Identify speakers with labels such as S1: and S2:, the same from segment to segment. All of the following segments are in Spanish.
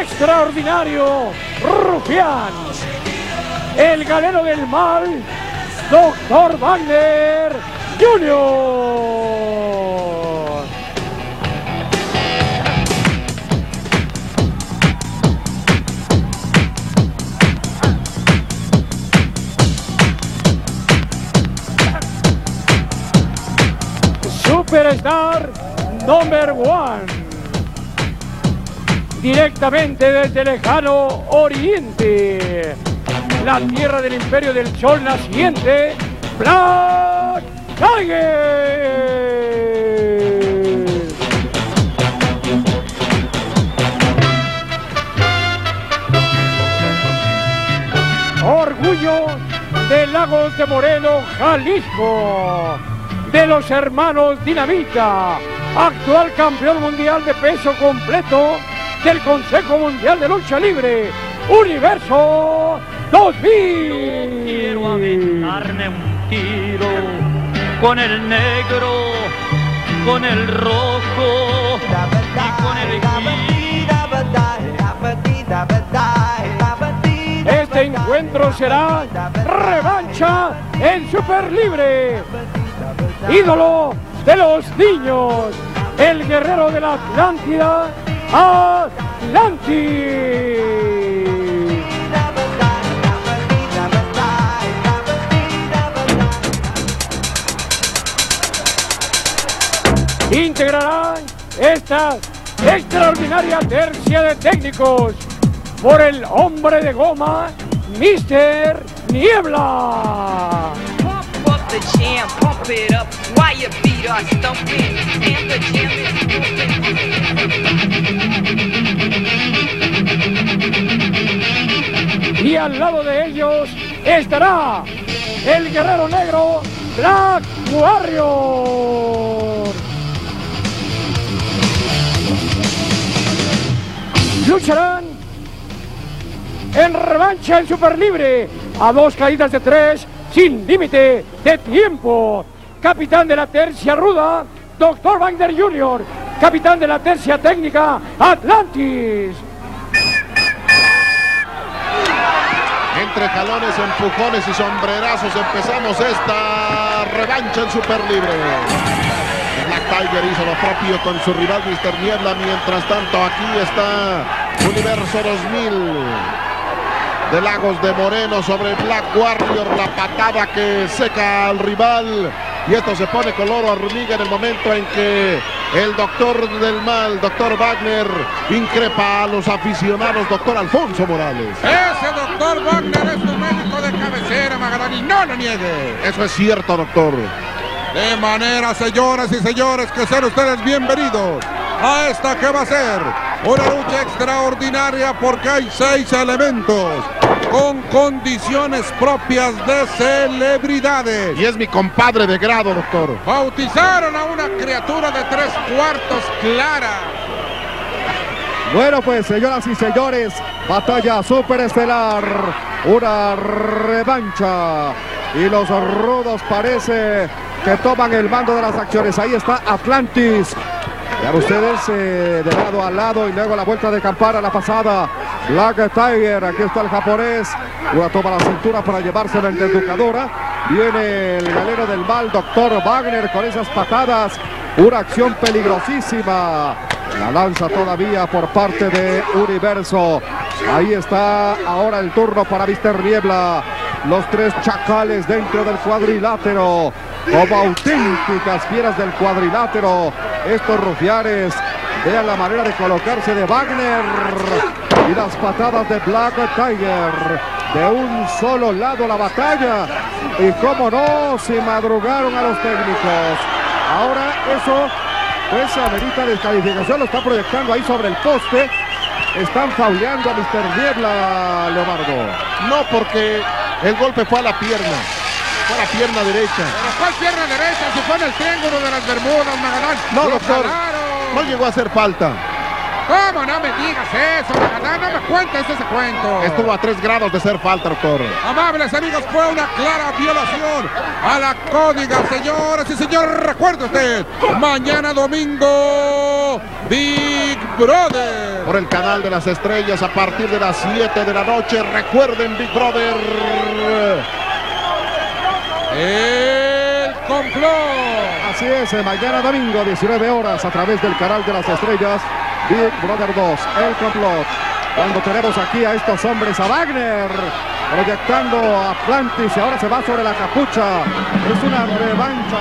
S1: extraordinario rufián, el galero del mal, Doctor Wagner Junior. Superstar number one. Directamente desde lejano Oriente. La tierra del imperio del sol naciente. Black Tiger. Orgullo de Lagos de Moreno, Jalisco. De los hermanos Dinamita. Actual campeón mundial de peso completo del Consejo Mundial de Lucha Libre. Universo 2000.
S2: Quiero aventarme un tiro con el negro, con el rojo y con el
S1: Este encuentro será revancha en Super Libre. Ídolo de los niños, el guerrero de la Atlántida, Atlantis. integrará esta extraordinaria tercia de técnicos por el hombre de goma, Mr. Niebla. Y al lado de ellos estará el guerrero negro, Black Warrior. lucharán en revancha en Super Libre a dos caídas de tres sin límite de tiempo. Capitán de la tercia ruda, Doctor Wagner Jr. Capitán de la tercia técnica, Atlantis.
S3: Entre jalones, empujones y sombrerazos empezamos esta revancha en Super Libre. Black Tiger hizo lo propio con su rival Mr. Niebla. Mientras tanto, aquí está Universo 2000 de Lagos de Moreno sobre Black Warrior. La patada que seca al rival. Y esto se pone color hormiga en el momento en que el doctor del mal, doctor Wagner, increpa a los aficionados, doctor Alfonso Morales.
S4: Ese doctor Wagner es un médico de cabecera, Magalán, y no lo niegue.
S3: Eso es cierto, doctor.
S4: De manera, señoras y señores, que sean ustedes bienvenidos a esta que va a ser una lucha extraordinaria porque hay seis elementos con condiciones propias de celebridades.
S3: Y es mi compadre de grado, doctor.
S4: Bautizaron a una criatura de tres cuartos clara.
S5: Bueno, pues señoras y señores, batalla superestelar, una revancha. Y los rudos parece que toman el mando de las acciones. Ahí está Atlantis. Vean ustedes eh, de lado a lado y luego la vuelta de campana, la pasada. Black Tiger, aquí está el japonés. Una toma la cintura para llevársela en educadora. Viene el galero del mal, doctor Wagner, con esas patadas. Una acción peligrosísima. La lanza todavía por parte de Universo. Ahí está ahora el turno para Mister Niebla. Los tres chacales dentro del cuadrilátero. Como auténticas fieras del cuadrilátero. Estos rufianes. Vean la manera de colocarse de Wagner. Y las patadas de Black Tiger. De un solo lado la batalla. Y cómo no, se madrugaron a los técnicos. Ahora eso pues amerita descalificación, lo está proyectando ahí sobre el poste. Están fauleando a Mr. Niebla, Leobardo.
S3: No, porque el golpe fue a la pierna. Fue a la pierna derecha.
S4: Pero ¿cuál pierna derecha? Si fue en el triángulo de las Bermudas, Magalán.
S3: No,
S4: Lo
S3: doctor.
S4: jalaron.
S3: No llegó a hacer falta.
S4: ¿Cómo no me digas eso? No me cuentes ese cuento.
S3: Estuvo a tres grados de ser falta, doctor.
S4: Amables amigos, fue una clara violación a la códiga, señoras y señores. Recuerde usted, mañana domingo, Big Brother.
S3: Por el canal de las estrellas a partir de las 7 de la noche. Recuerden Big Brother.
S4: El complot.
S5: Así es, eh, mañana domingo, 19 horas, a través del canal de las estrellas, Big Brother 2, El Complot. Cuando tenemos aquí a estos hombres, a Wagner, proyectando a Atlantis, y ahora se va sobre la capucha. Es una revancha.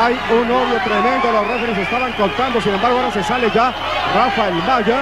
S5: Hay un odio tremendo, los referees estaban contando, sin embargo ahora se sale ya Rafael Maya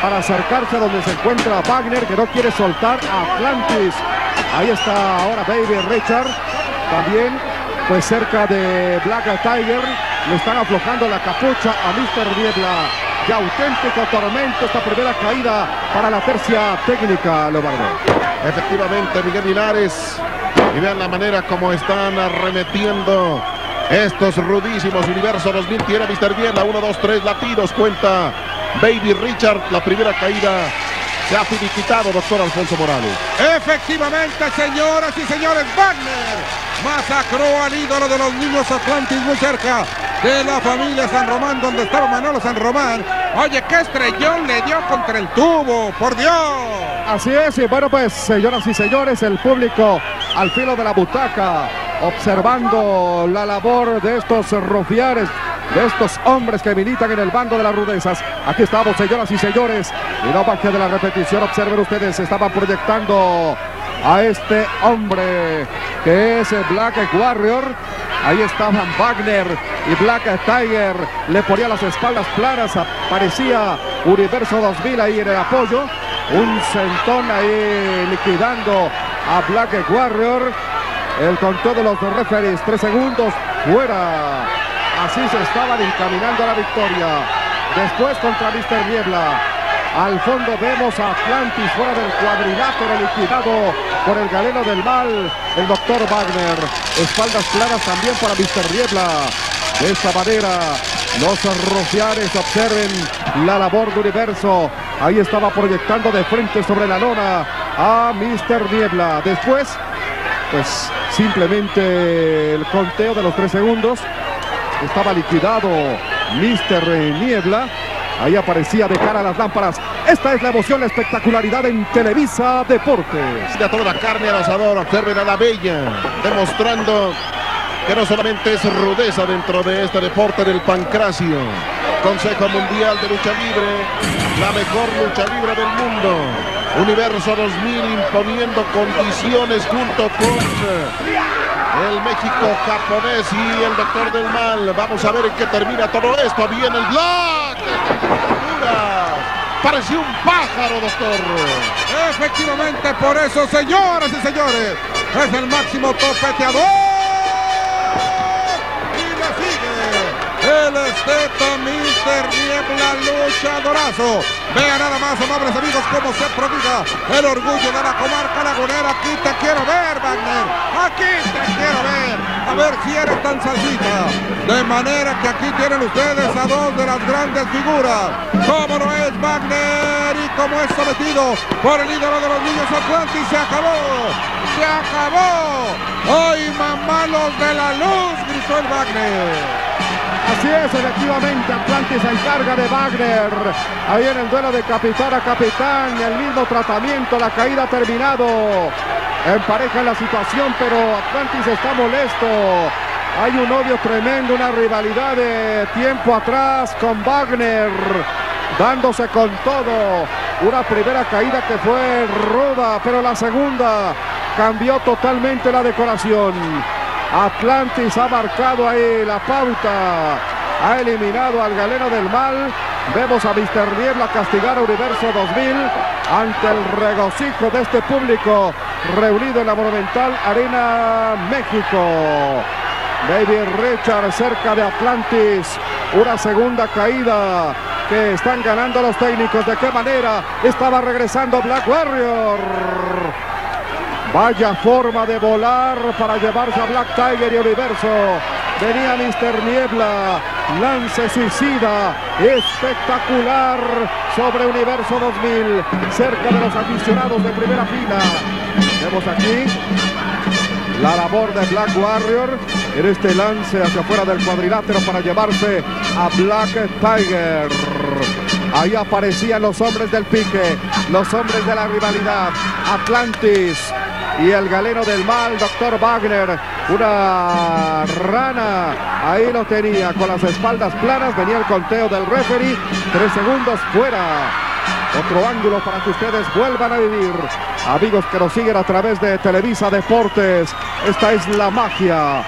S5: para acercarse a donde se encuentra Wagner, que no quiere soltar a Atlantis. Ahí está ahora Baby Richard, también pues cerca de Black Tiger, le están aflojando la capucha a Mr. Niebla. De auténtico tormento esta primera caída para la tercia técnica, Lobardo.
S3: Efectivamente, Miguel Linares. Y vean la manera como están arremetiendo estos rudísimos Universo 2000. Tiene Mr. Niebla, 1, 2, 3 latidos. Cuenta Baby Richard. La primera caída se ha finiquitado, doctor Alfonso Morales.
S4: Efectivamente, señoras y señores, Wagner masacró al ídolo de los niños Atlantis muy cerca de la familia San Román, donde estaba Manolo San Román. Oye, qué estrellón le dio contra el tubo, por Dios.
S5: Así es, y bueno pues señoras y señores, el público al filo de la butaca, observando la labor de estos rufianes, de estos hombres que militan en el bando de las rudezas. Aquí estamos, señoras y señores, y no baje de la repetición, observen ustedes, estaban proyectando a este hombre que es Black Warrior. Ahí estaban Wagner y Black Tiger. Le ponía las espaldas planas. Aparecía Universo 2000 ahí en el apoyo. Un centón ahí liquidando a Black Warrior. El conteo de los referees. Tres segundos fuera. Así se estaban encaminando a la victoria. Después contra Mr. Niebla. Al fondo vemos a Atlantis fuera del cuadrilátero liquidado por el galeno del mal, el doctor Wagner. Espaldas claras también para Mr. Niebla. De esta manera, los rufianes observen la labor de Universo. Ahí estaba proyectando de frente sobre la lona a Mr. Niebla. Después, pues simplemente el conteo de los tres segundos. Estaba liquidado Mr. Niebla. Ahí aparecía de cara a las lámparas. Esta es la emoción, la espectacularidad en Televisa Deportes.
S3: Ya toda la carne al asador, observen a la bella, demostrando que no solamente es rudeza dentro de este deporte del pancracio. Consejo Mundial de Lucha Libre, la mejor lucha libre del mundo. Universo 2000 imponiendo condiciones junto con el México japonés y el doctor del mal. Vamos a ver en qué termina todo esto. Viene el block. Pareció un pájaro, doctor.
S4: Efectivamente, por eso, señoras y señores, es el máximo topeteador. El esteto Mister Niebla luchadorazo. Vea nada más, amables amigos, cómo se prodiga el orgullo de la comarca lagunera. Aquí te quiero ver, Wagner. Aquí te quiero ver. A ver si eres tan salsita. De manera que aquí tienen ustedes a dos de las grandes figuras. Como no es Wagner y como es sometido por el ídolo de los niños Atlantis. Se acabó. Se acabó. Hoy mamalos de la luz, gritó el Wagner.
S5: Así es, efectivamente, Atlantis se encarga de Wagner. Ahí en el duelo de capitán a capitán, el mismo tratamiento, la caída ha terminado. Empareja la situación, pero Atlantis está molesto. Hay un odio tremendo, una rivalidad de tiempo atrás con Wagner, dándose con todo. Una primera caída que fue ruda, pero la segunda cambió totalmente la decoración. Atlantis ha marcado ahí la pauta. Ha eliminado al galeno del mal. Vemos a Mr. Niebla castigar a Universo 2000 ante el regocijo de este público reunido en la Monumental Arena México. Baby Richard cerca de Atlantis. Una segunda caída que están ganando los técnicos. ¿De qué manera? Estaba regresando Black Warrior. Vaya forma de volar para llevarse a Black Tiger y Universo. Venía Mr. Niebla, lance suicida, espectacular sobre Universo 2000, cerca de los aficionados de primera fila. Vemos aquí la labor de Black Warrior en este lance hacia afuera del cuadrilátero para llevarse a Black Tiger. Ahí aparecían los hombres del pique, los hombres de la rivalidad. Atlantis y el galeno del mal, doctor Wagner. Una rana. Ahí lo tenía con las espaldas planas. Venía el conteo del referee. Tres segundos fuera. Otro ángulo para que ustedes vuelvan a vivir. Amigos que nos siguen a través de Televisa Deportes. Esta es la magia,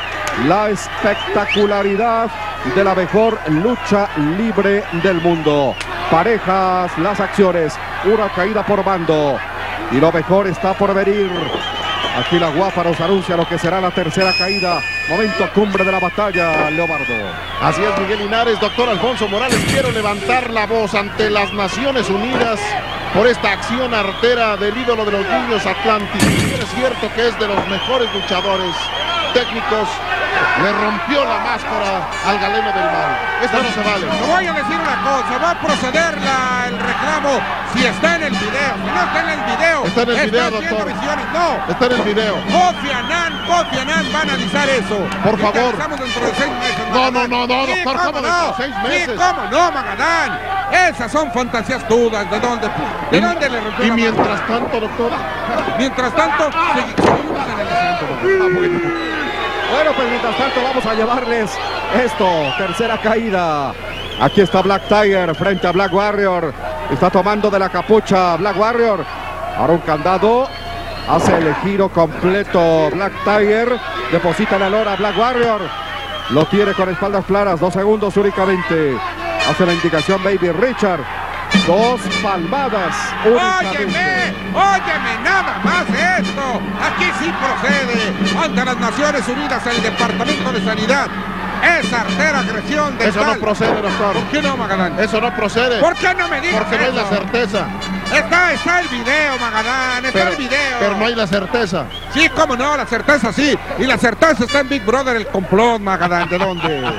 S5: la espectacularidad de la mejor lucha libre del mundo. Parejas, las acciones, una caída por bando. Y lo mejor está por venir. Aquí la guapa nos anuncia lo que será la tercera caída. Momento cumbre de la batalla, Leobardo.
S3: Así es, Miguel Linares. Doctor Alfonso Morales, quiero levantar la voz ante las Naciones Unidas por esta acción artera del ídolo de los niños Atlantis. Es cierto que es de los mejores luchadores técnicos. Le rompió la máscara al galeno del mal. Esto no se vale.
S4: Voy a decir una cosa, va a proceder la- el reclamo si está en el video. Si no está en el video,
S3: Está en el video,
S4: haciendo
S3: doctor.
S4: visiones. No,
S3: Está en el video.
S4: Kofi Annan, Kofi Annan va a analizar eso.
S3: Por
S4: Y
S3: favor.
S4: Estamos dentro de seis meses.
S3: No, no, no, no, doctor,
S4: ¿cómo
S3: ¿cómo dentro de seis meses?
S4: ¿cómo no, Magadán? Esas son fantasías dudas. ¿De dónde? ¿De dónde le rompió
S3: Y mientras tanto, doctor?
S4: Mientras tanto, segui- seguimos en el evento.
S5: Bueno, pues mientras tanto vamos a llevarles esto. Tercera caída. Aquí está Black Tiger frente a Black Warrior. Está tomando de la capucha Black Warrior. Ahora un candado. Hace el giro completo Black Tiger. Deposita la lora Black Warrior. Lo tiene con espaldas claras. Dos segundos únicamente. Hace la indicación Baby Richard. Dos palmadas.
S4: Óyeme, óyeme, nada más esto. Aquí sí procede ante las Naciones Unidas el Departamento de Sanidad. Esa artera agresión de
S3: eso no procede, doctor.
S4: ¿Por qué no, Magadán?
S3: Eso no procede.
S4: ¿Por qué no me digas
S3: Porque no hay la certeza.
S4: Está, está el video, Magadán, está
S3: Pero,
S4: el video.
S3: pero no hay la certeza.
S4: Sí, cómo no, la certeza sí. Y la certeza está en Big Brother, el complot, Magadán. ¿De dónde?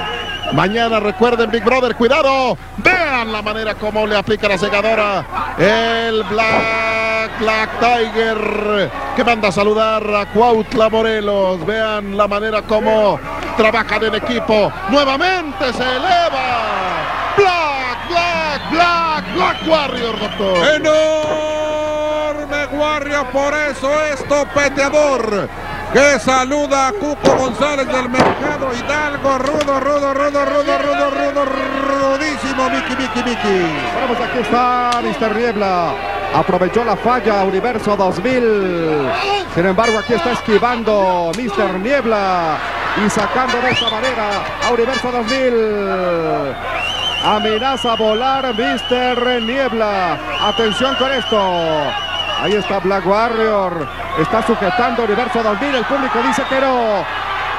S3: Mañana recuerden Big Brother, cuidado. Vean la manera como le aplica la segadora. El Black, Black Tiger que manda a saludar a Cuautla Morelos. Vean la manera como trabajan en equipo. Nuevamente se eleva. Black, Black, Black, Black Warrior, doctor.
S4: Enorme Warrior, por eso es topeteador. Que saluda a Cuco González del Mercado Hidalgo. Rudo, rudo, rudo, rudo, rudo, rudo, rudísimo. Miki, Miki, Miki.
S5: Pues aquí está Mr. Niebla. Aprovechó la falla Universo 2000. Sin embargo, aquí está esquivando Mr. Niebla. Y sacando de esta manera a Universo 2000. Amenaza a volar Mr. Niebla. Atención con esto. Ahí está Black Warrior. Está sujetando Universo 2000. El público dice que no.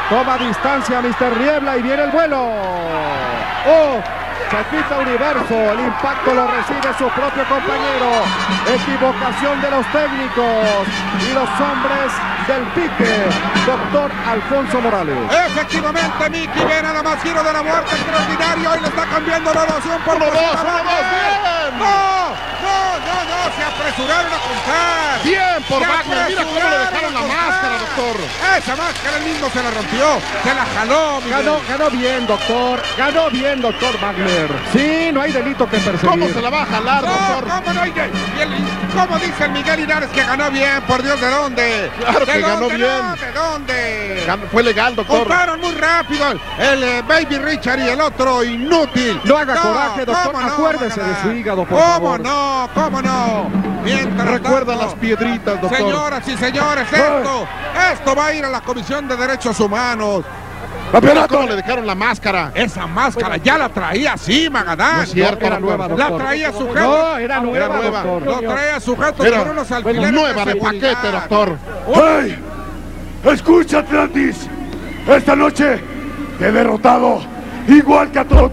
S5: Toma distancia Mr. Niebla y viene el vuelo. ¡Oh! Se quita Universo, el impacto lo recibe su propio compañero. Equivocación de los técnicos y los hombres del pique. Doctor Alfonso Morales.
S4: Efectivamente, Miki ve nada más giro de la muerte extraordinario y le está cambiando la ovación por
S3: Uno, dos, dos, bien.
S4: Se apresuraron a contar.
S3: Por Wagner. Mira cómo le dejaron la máscara, doctor.
S4: Esa máscara él mismo se la rompió, se la jaló, Miguel.
S5: Ganó, ganó bien, doctor. Ganó bien, doctor Wagner. Sí, no hay delito que perseguir.
S3: ¿Cómo se la va a jalar,
S4: No,
S3: doctor?
S4: ¿cómo no? Y el- y el- ¿Cómo dice el Miguel Linares que ganó bien? Por Dios, ¿de dónde?
S3: Claro
S4: ¿De
S3: que ganó bien.
S4: no? ¿De dónde?
S3: Gan- Fue legal, doctor.
S4: Juntaron muy rápido el eh, Baby Richard y el otro inútil.
S5: No haga coraje, doctor.
S4: ¿cómo
S5: Acuérdese de su hígado, por
S4: ¿Cómo
S5: favor.
S4: no? ¿Cómo no?
S3: Recuerda las piedritas, doctor.
S4: Señoras y señores, esto, esto va a ir a la Comisión de Derechos Humanos.
S3: Cómo le dejaron la máscara.
S4: Esa máscara ya la traía así, Magadán.
S3: No es cierto,
S5: era nueva,
S4: La traía sujeto.
S5: No, era nueva,
S3: nueva.
S5: doctor.
S4: Lo traía sujeto
S3: Era
S4: con unos alfileres
S3: nueva de paquete, doctor.
S1: ¡Hey! Escucha, Atlantis. Esta noche te he derrotado igual que a todos.